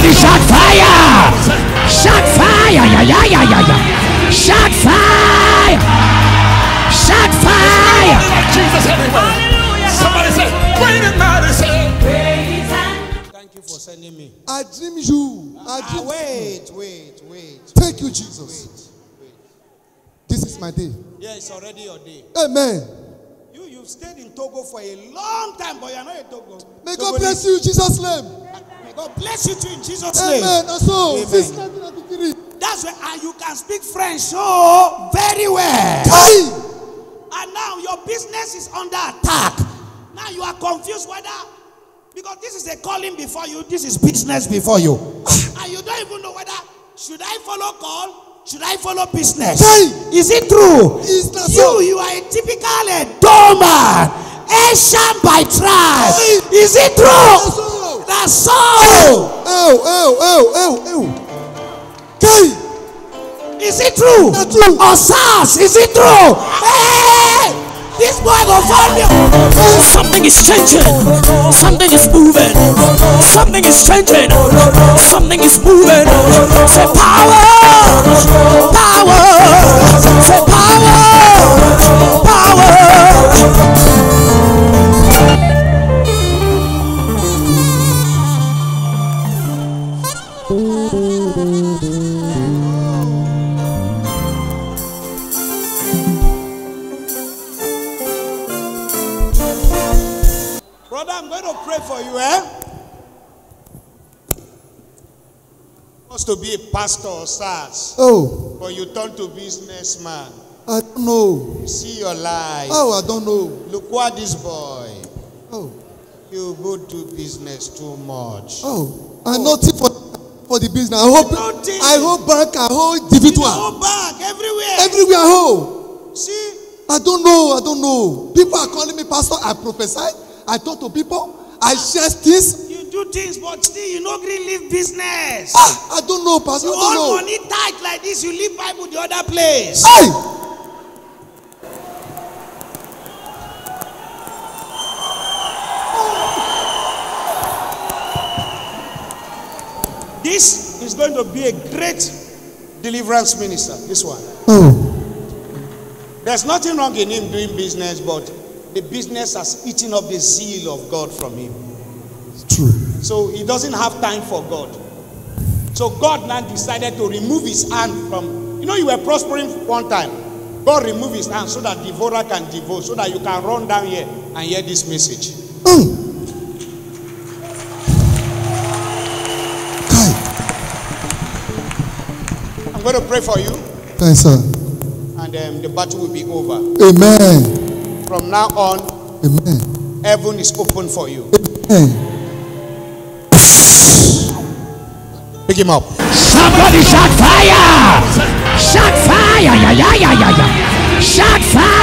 Somebody shout fire! Shout fire! Yeah, yeah, yeah, yeah, yeah. Shout fire! Shout fire! Jesus everywhere. Somebody say, great and mighty say. Thank you for sending me. I dream you. I Ah, dream. wait, wait, wait. Thank you, Jesus. This is my day. Yeah, it's already your day. Amen. You, you've stayed in Togo for a long time, but you're not in Togo. May God bless you in Jesus' name. May God bless you too in Jesus' name. Amen. And so, Amen. since 1993. That's why and you can speak French so very well. Kai! And now your business is under attack. Now you are confused whether because this is a calling before you, this is business before you. and you don't even know whether should I follow call? Should I follow business? Hey! Is it true? Is that you, so? you are a typical Edo man. Esan by tribe. Hey! Is it true? That's so. That's so. Oh, oh, oh, oh, oh. Kai! Is it true? That's true. Osas, is it true? Hey! This boy go find you. Something is changing. Something is moving. Something is changing. Something is moving. Say power. Power. Brother, I'm going to pray for you, eh? Supposed to be a pastor Osas, Oh, but you turn to businessman. I don't know. See your life. Oh, I don't know. Look what this boy. Oh, You go to business too much. oh. I nothing for for the business. I hope. I hope bank, I hope individual. go back everywhere. Everywhere I hope. See, I don't know. I don't know. People are calling me pastor. I prophesy. I talk to people. I share things. you do things, but still you no gree leave business. Ah, I don't know, pastor. You I don't hold know. money tight like this, you leave Bible the other place. Hey! This is going to be a great deliverance minister. This one. Oh, There's nothing wrong in him doing business, but the business has eaten up the zeal of God from him. it's true. So he doesn't have time for God. So God now decided to remove his hand from, you know, you were prospering one time. God removed his hand so that devourer can devour, so that you can run down here and hear this message. Going to pray for you, Thanks, sir. and um, the battle will be over. Amen. From now on, Amen. heaven is open for you. Amen. Pick him up. Somebody shout fire! Shout fire! Yeah, yeah, yeah, yeah, yeah. Shout fire!